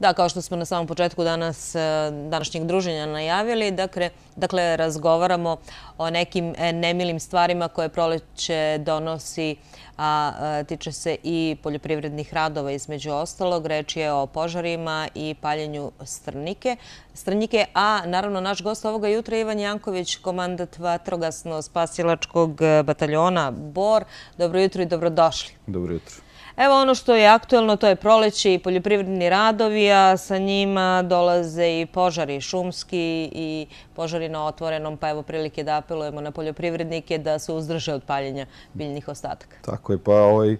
Da, kao što smo na samom početku danas, eh, današnjeg druženja najavili, dakle, dakle, razgovaramo o nekim eh, nemilim stvarima koje proleće donosi, a eh, tiče se i poljoprivrednih radova između ostalog. Reč je o požarima i paljenju strnike. Strnike, a naravno naš gost ovoga jutra je Ivan Janković, komandat vatrogasno-spasilačkog bataljona BOR. Dobro jutro i dobrodošli. Dobro jutro. Evo ono što je aktuelno, to je proleći i poljoprivredni radovi, a sa njima dolaze i požari šumski i požari na otvorenom, pa evo prilike da apelujemo na poljoprivrednike da se uzdrže od paljenja biljnih ostataka. Tako je, pa ovaj,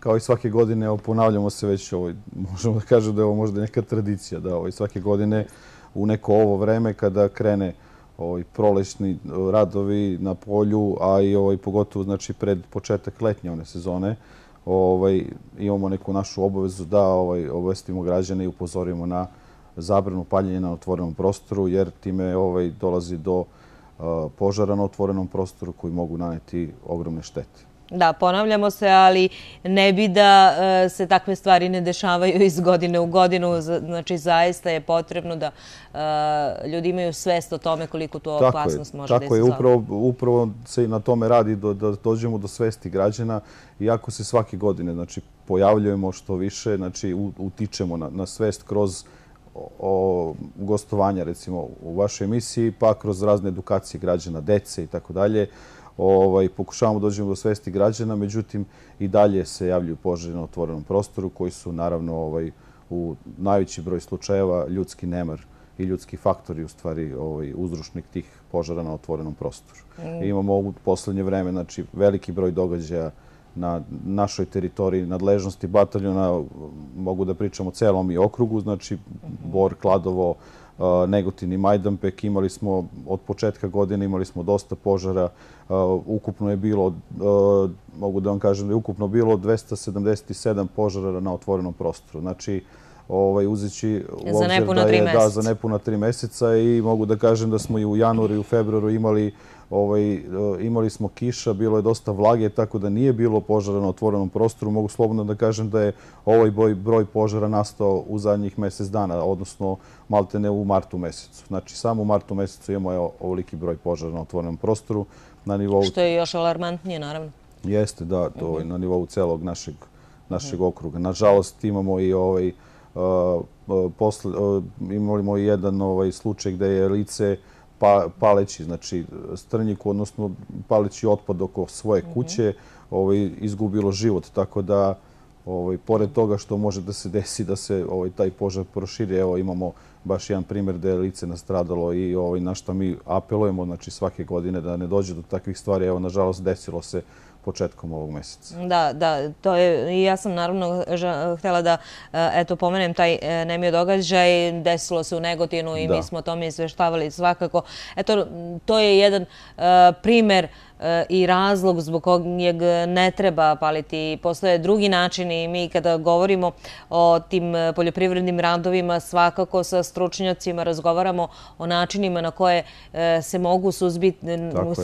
kao i svake godine ponavljamo se već, ovaj, možemo da kažem da je ovo možda neka tradicija, da ovaj, svake godine u neko ovo vreme kada krene ovaj, prolećni eh, radovi na polju, a i ovaj, pogotovo znači, pred početak letnje one sezone, ovaj, imamo neku našu obavezu da ovaj, obavestimo građane i upozorimo na zabranu paljenja na otvorenom prostoru, jer time ovaj, dolazi do požara na otvorenom prostoru koji mogu naneti ogromne štete. Da, ponavljamo se, ali ne bi da e, se takve stvari ne dešavaju iz godine u godinu. Znači, zaista je potrebno da e, ljudi imaju svest o tome koliko to opasnost može da izazove. Tako je, upravo se i na tome radi da dođemo do svesti građana. Iako se svake godine znači, pojavljujemo što više, znači, utičemo na svest kroz gostovanja, recimo, u vašoj emisiji, pa kroz razne edukacije građana, dece i tako dalje. Ovaj, pokušavamo dođemo do svesti građana, međutim i dalje se javljaju požari na otvorenom prostoru koji su naravno ovaj, u najveći broj slučajeva ljudski nemar i ljudski faktori u stvari ovaj, uzrušnik tih požara na otvorenom prostoru. Mm. Imamo u poslednje vreme znači, veliki broj događaja na našoj teritoriji nadležnosti bataljona, mogu da pričamo o celom i okrugu, znači Bor, Kladovo, Negotin i Majdanpek. Imali smo od početka godine imali smo dosta požara. Ukupno je bilo, mogu da vam kažem da je ukupno bilo 277 požara na otvorenom prostoru. Znači, ovaj, uzeći u obzir da je za nepuna tri meseca i mogu da kažem da smo i u januaru i u februaru imali ovaj, e, imali smo kiša, bilo je dosta vlage, tako da nije bilo požara na otvorenom prostoru. Mogu slobodno da kažem da je ovaj broj požara nastao u zadnjih mesec dana, odnosno malte ne u martu mesecu. Znači, samo u martu mesecu imamo ovoliki broj požara na otvorenom prostoru. Što je još alarmantnije, naravno. Jeste, da, to je na nivou celog našeg okruga. Nažalost, imamo i ovaj, e, e, imali jedan ovaj, slučaj gde je lice Pa, paleći znači, strnjiku, odnosno paleći otpad oko svoje mhm. kuće, ovaj, izgubilo život. Tako da, ovaj, pored toga što može da se desi da se ovaj, taj požar proširi, evo imamo baš jedan primjer da je lice nastradalo i ovaj, na što mi apelujemo znači, svake godine da ne dođe do takvih stvari. Evo, nažalost, desilo se početkom ovog meseca. Da, da, to je, i ja sam naravno htjela da, e, eto, pomenem taj e, nemio događaj, desilo se u Negotinu i mi smo o tome izveštavali svakako. Eto, to je jedan e, primjer i razlog zbog kojeg ne treba paliti. Postoje drugi načini i mi kada govorimo o tim poljoprivrednim radovima svakako sa stručnjacima razgovaramo o načinima na koje se mogu suzbiti,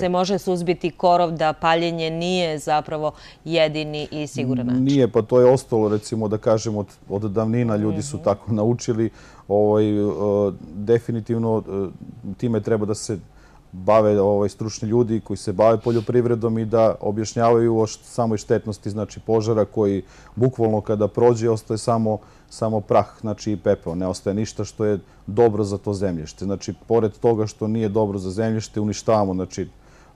se može suzbiti korov da paljenje nije zapravo jedini i siguran način. Nije, pa to je ostalo recimo da kažem od davnina ljudi su mhm. tako naučili. Ovaj, definitivno time treba da se bave ovaj, stručni ljudi koji se bave poljoprivredom i da objašnjavaju o samoj štetnosti znači, požara koji bukvalno kada prođe ostaje samo, samo prah znači, i pepeo. Ne ostaje ništa što je dobro za to zemlješte. Znači, pored toga što nije dobro za zemlješte, uništavamo znači,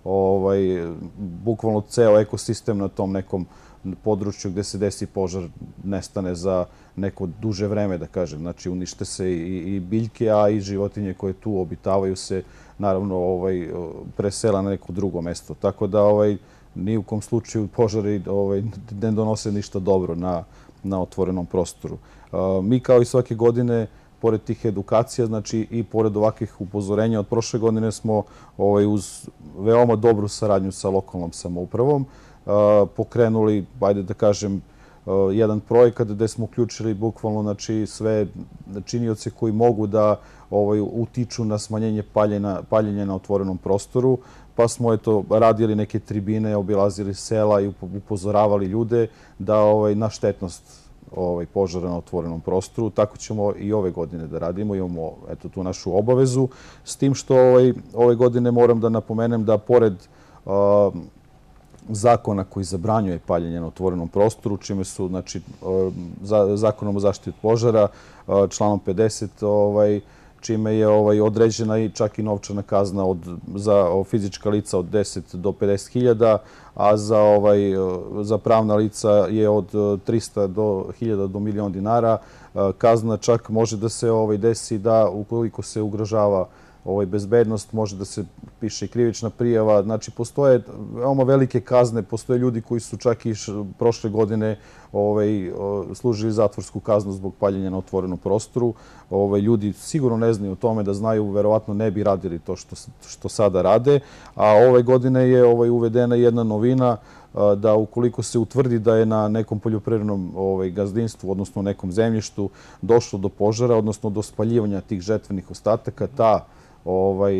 ovaj, bukvalno ceo ekosistem na tom nekom području gde se desi požar nestane za neko duže vreme, da kažem. Znači, unište se i, i biljke, a i životinje koje tu obitavaju se naravno ovaj, presela na neko drugo mesto. Tako da ovaj, ni u kom slučaju požari ovaj, ne donose ništa dobro na, na otvorenom prostoru. Mi kao i svake godine, pored tih edukacija, znači i pored ovakvih upozorenja od prošle godine smo ovaj, uz veoma dobru saradnju sa lokalnom samoupravom pokrenuli, ajde da kažem, Eh, jedan projekat gde smo uključili bukvalno znači, sve činioce koji mogu da ovaj, utiču na smanjenje paljenja na otvorenom prostoru, pa smo eto, radili neke tribine, obilazili sela i upozoravali ljude da ovaj, na štetnost ovaj, požara na otvorenom prostoru. Tako ćemo i ove godine da radimo. Imamo eto, tu našu obavezu. S tim što ovaj, ove godine moram da napomenem da pored eh, zakona koji zabranjuje paljenje na otvorenom prostoru, čime su znači, um, zakonom o zaštiti od požara, uh, članom 50, ovaj, čime je ovaj, određena i čak i novčana kazna za fizička lica od 10 do 50 hiljada, a ovaj, uh, za pravna lica je od uh, 300 do 1000 do milijon dinara. Kazna čak može da se ovaj, desi da ukoliko se ugrožava ovaj, bezbednost, može da se piše i krivična prijava. Znači, postoje veoma velike kazne, postoje ljudi koji su čak i prošle godine ovaj, služili zatvorsku kaznu zbog paljenja na otvorenom prostoru. Ovaj, ljudi sigurno ne znaju o tome da znaju, verovatno ne bi radili to što, što sada rade. A ove godine je ovaj, uvedena jedna novina da ukoliko se utvrdi da je na nekom poljoprivrednom ovaj, gazdinstvu, odnosno nekom zemljištu, došlo do požara, odnosno do spaljivanja tih žetvenih ostataka, ta ovaj,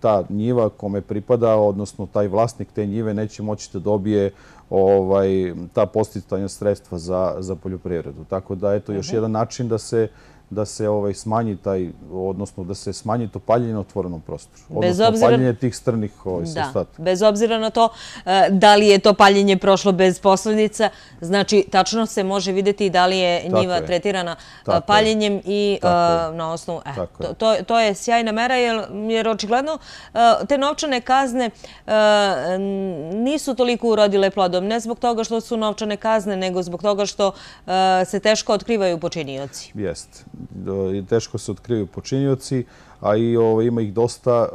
ta njiva kome pripada, odnosno taj vlasnik te njive neće moći da dobije ovaj, ta postitanja sredstva za poljoprivredu. Tako da, eto, još jedan način da se da se ovaj smanji taj, odnosno da se smanji to paljenje na otvorenom prostoru. Odnosno paljenje tih strnih ovaj, sastata. Bez obzira na to e, da li je to paljenje prošlo bez posljedica, znači tačno se može vidjeti da li je njiva tretirana e, paljenjem i e, na osnovu... To je sjajna mera jer očigledno te novčane kazne nisu toliko urodile plodom. Ne zbog toga što su novčane kazne, nego zbog toga što se teško otkrivaju počinioci. Jeste teško se otkrivaju počinjoci, a i ima ih dosta,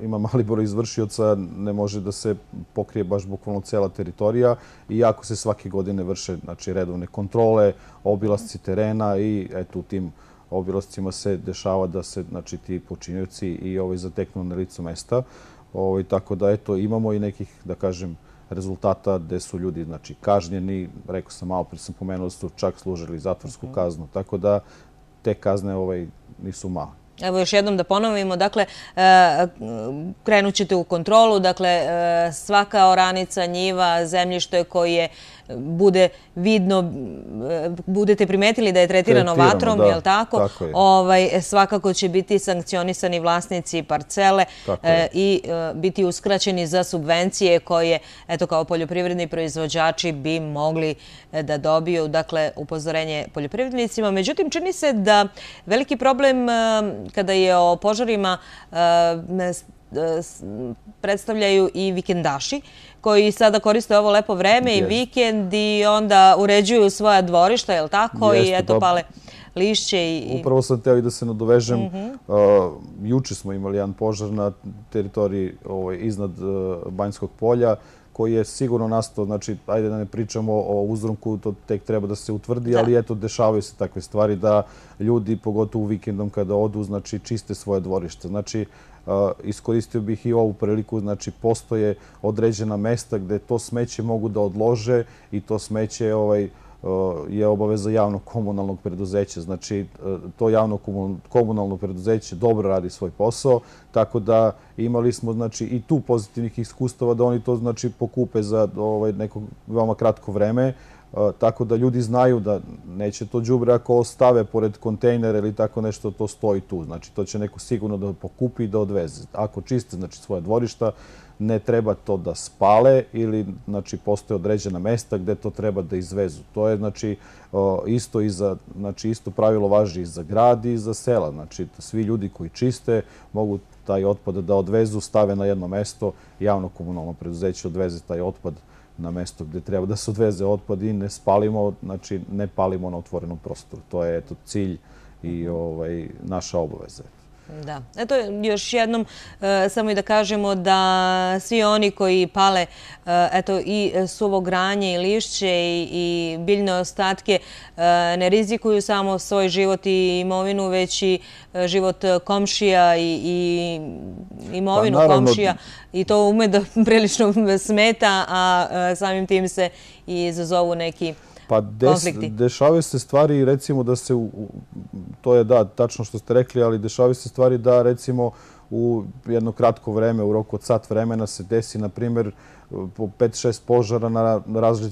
e, ima mali broj izvršioca, ne može da se pokrije baš bukvalno cela teritorija, iako se svake godine vrše znači, redovne kontrole, obilasci terena i u tim obilascima se dešava da se znači, ti počinjoci i ovaj, zateknu na licu mesta. Ovaj, tako da imamo i nekih, da kažem, rezultata gde su ljudi znači, kažnjeni. Rekao sam malo, prije sam pomenuo da su čak služili zatvorsku mhm. kaznu. Tako da te kazne ovaj, nisu male. Evo još jednom da ponovimo, dakle, e, krenut ćete u kontrolu, dakle, e, svaka oranica, njiva, zemljište koje bude vidno, budete primetili da je tretirano vatrom, je li tako? Ovaj, svakako će biti sankcionisani vlasnici parcele e, i biti uskraćeni za subvencije koje, eto, kao poljoprivredni proizvođači bi mogli da dobiju, dakle, upozorenje poljoprivrednicima. Međutim, čini se da veliki problem kada je o požarima predstavljaju i vikendaši koji sada koriste ovo lepo vreme i vikend i onda uređuju svoja dvorišta, je li tako? I eto pale lišće. Upravo sam teo i da se nadovežem. Mhm. Juče smo imali jedan požar na teritoriji ovaj, iznad Banjskog polja koji je sigurno nastao, znači, ajde da ne pričamo o uzromku, to tek treba da se utvrdi, ali eto, dešavaju se takve stvari da ljudi, pogotovo u vikendom kada odu, znači, čiste svoje dvorište. Znači, iskoristio bih i ovu priliku, znači, postoje određena mesta gde to smeće mogu da odlože i to smeće, ovaj, je obaveza javnog komunalnog preduzeća. Znači, to javno komunalno preduzeće dobro radi svoj posao, tako da imali smo znači, i tu pozitivnih iskustava da oni to znači, pokupe za ovaj, neko veoma kratko vreme, tako da ljudi znaju da neće to džubre ako ostave pored kontejnera ili tako nešto, to stoji tu. Znači, to će neko sigurno da pokupi i da odveze. Ako čiste znači, svoje dvorišta, ne treba to da spale ili znači postoje određena mesta gde to treba da izvezu. To je znači isto i za znači isto pravilo važi i za grad i za sela. Znači svi ljudi koji čiste mogu taj otpad da odvezu, stave na jedno mesto, javno komunalno preduzeće odveze taj otpad na mesto gde treba da se odveze otpad i ne spalimo, znači ne palimo na otvorenom prostoru. To je eto cilj i ovaj naša obaveza. Da. Eto, još jednom e, samo i da kažemo da svi oni koji pale e, eto, i suvo granje i lišće i biljne ostatke e, ne rizikuju samo svoj život i imovinu, već i život komšija i imovinu pa, komšija. I to ume da prilično smeta, a samim tim se i izazovu neki Pa dešavaju se stvari, recimo da se, to je da, tačno što ste rekli, ali dešavaju se stvari da recimo u jedno kratko vreme, u roku od sat vremena se desi, na primjer, po 5-6 požara na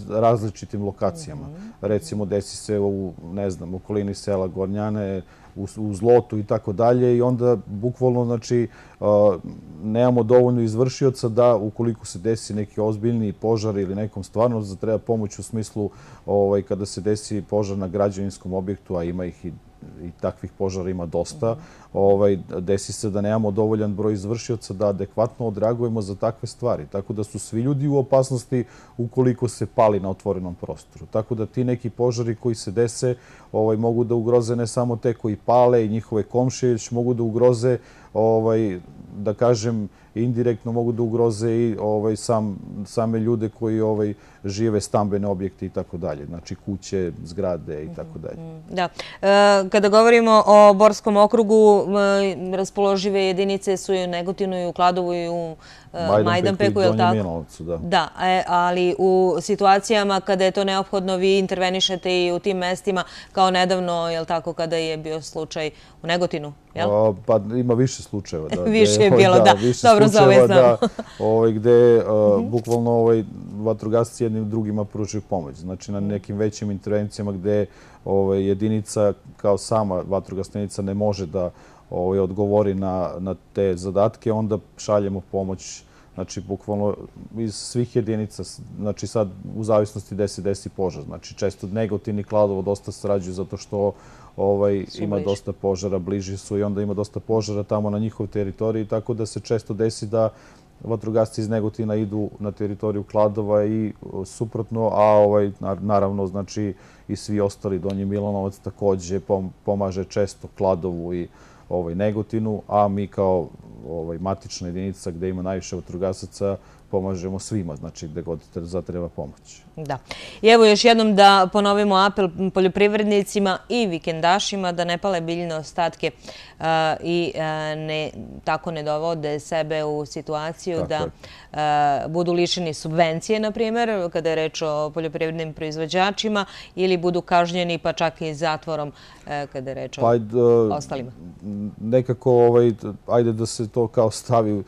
različitim lokacijama. Mhm. Recimo, desi se u, ne znam, okolini sela Gornjane, u zlotu i tako dalje i onda bukvalno znači nemamo dovoljno izvršioca da ukoliko se desi neki ozbiljni požar ili nekom stvarno treba pomoć u smislu ovaj, kada se desi požar na građevinskom objektu, a ima ih i i takvih požara ima dosta, ovaj, desi se da nemamo dovoljan broj izvršioca da adekvatno odreagujemo za takve stvari. Tako da su svi ljudi u opasnosti ukoliko se pali na otvorenom prostoru. Tako da ti neki požari koji se dese ovaj, mogu da ugroze ne samo te koji pale i njihove komšije, već mogu da ugroze ovaj, da kažem, indirektno mogu da ugroze i ovaj, sam, same ljude koji ovaj, žive stambene objekte i tako dalje. Znači kuće, zgrade i tako dalje. Mhm, mhm. Da. E, kada govorimo o Borskom okrugu, raspoložive jedinice su i u Negotinu i u Kladovu i u e, Majdanpeku, je li tako? Milanovcu, da. Da, e, ali u situacijama kada je to neophodno, vi intervenišete i u tim mestima, kao nedavno, je li tako, kada je bio slučaj u Negotinu? Pa ima više slučajeva. Više je bilo, da. Dobro, za ovaj znam. Ovaj, gde mhm. bukvalno ovaj, vatrogasci jednim drugima pručuju pomoć. Znači na nekim većim intervencijama gde ovaj, jedinica kao sama vatrogasnica ne može da ovaj, odgovori na, na te zadatke, onda šaljemo pomoć Znači, bukvalno iz svih jedinica, znači sad u zavisnosti gde se desi požar. Znači, često negativni kladovo dosta srađuju zato što ovaj, ima dosta požara, bliži su i onda ima dosta požara tamo na njihov teritoriji, tako da se često desi da vatrogasci iz Negotina idu na teritoriju Kladova i suprotno, a ovaj, naravno znači i svi ostali Donji Milanovac takođe pomaže često Kladovu i ovaj, Negotinu, a mi kao ovaj, matična jedinica gde ima najviše vatrogasaca pomažemo svima, znači gde god zatreba pomoć. Da. I evo još jednom da ponovimo apel poljoprivrednicima i vikendašima da ne pale biljne ostatke i tako ne dovode sebe u situaciju da budu lišeni subvencije, na primjer, kada je reč o poljoprivrednim proizvođačima, ili budu kažnjeni pa čak i zatvorom kada je reč o pa, ostalima. Nekako, ovaj, ajde da se to kao stavi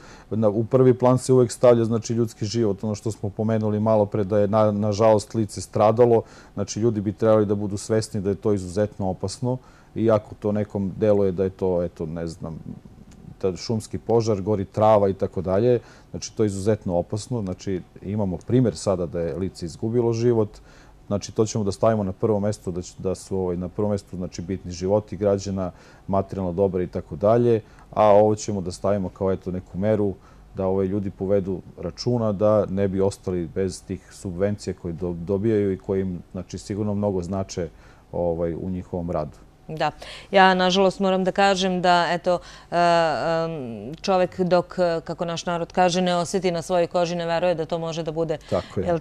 u prvi plan se uvek stavlja znači, ljudski život, ono što smo pomenuli malo pre da je nažalost lice stradalo, znači ljudi bi trebali da budu svesni da je to izuzetno opasno, iako to nekom deluje da je to, eto, ne znam, šumski požar, gori trava i tako dalje, znači to je izuzetno opasno, znači imamo primjer sada da je lice izgubilo život, Znači, to ćemo da stavimo na prvo mesto, da su ovaj, na prvo mesto znači, bitni životi građana, materijalno dobra i tako dalje, a ovo ćemo da stavimo kao eto neku meru da ovaj ljudi povedu računa da ne bi ostali bez tih subvencija koje dobijaju i koje im znači, sigurno mnogo znače ovaj, u njihovom radu. Da, ja nažalost moram da kažem da eto e, čovek dok, kako naš narod kaže, ne osjeti na svojoj koži, ne veruje da to može da bude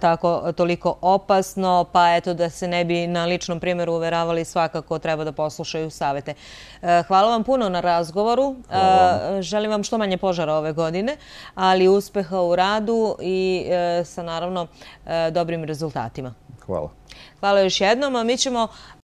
tako, toliko opasno, pa eto da se ne bi na ličnom primjeru uveravali svakako treba da poslušaju savete. E, hvala vam puno na razgovoru. E, želim vam što manje požara ove godine, ali uspeha u radu i sa naravno dobrim rezultatima. Hvala. Hvala još jednom, a mi ćemo